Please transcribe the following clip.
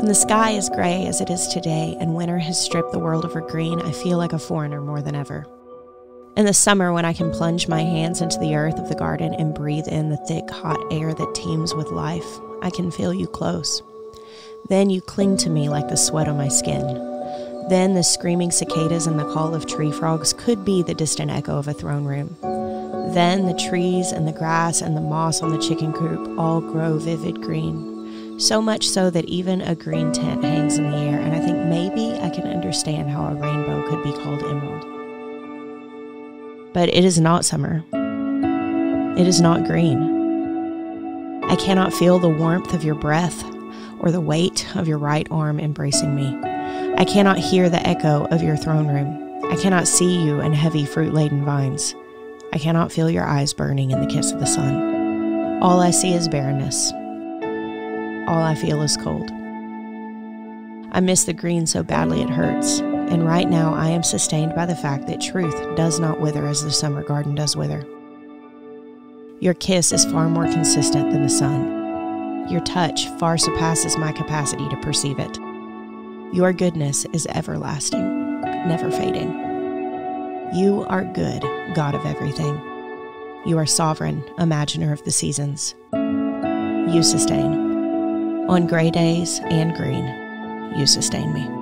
When the sky is gray as it is today and winter has stripped the world of her green, I feel like a foreigner more than ever. In the summer, when I can plunge my hands into the earth of the garden and breathe in the thick, hot air that teems with life, I can feel you close. Then you cling to me like the sweat on my skin. Then the screaming cicadas and the call of tree frogs could be the distant echo of a throne room. Then the trees and the grass and the moss on the chicken coop all grow vivid green. So much so that even a green tent hangs in the air, and I think maybe I can understand how a rainbow could be called emerald. But it is not summer. It is not green. I cannot feel the warmth of your breath or the weight of your right arm embracing me. I cannot hear the echo of your throne room. I cannot see you in heavy fruit laden vines. I cannot feel your eyes burning in the kiss of the sun. All I see is barrenness. All I feel is cold. I miss the green so badly it hurts, and right now I am sustained by the fact that truth does not wither as the summer garden does wither. Your kiss is far more consistent than the sun. Your touch far surpasses my capacity to perceive it. Your goodness is everlasting, never fading. You are good, God of everything. You are sovereign, imaginer of the seasons. You sustain. On gray days and green, you sustain me.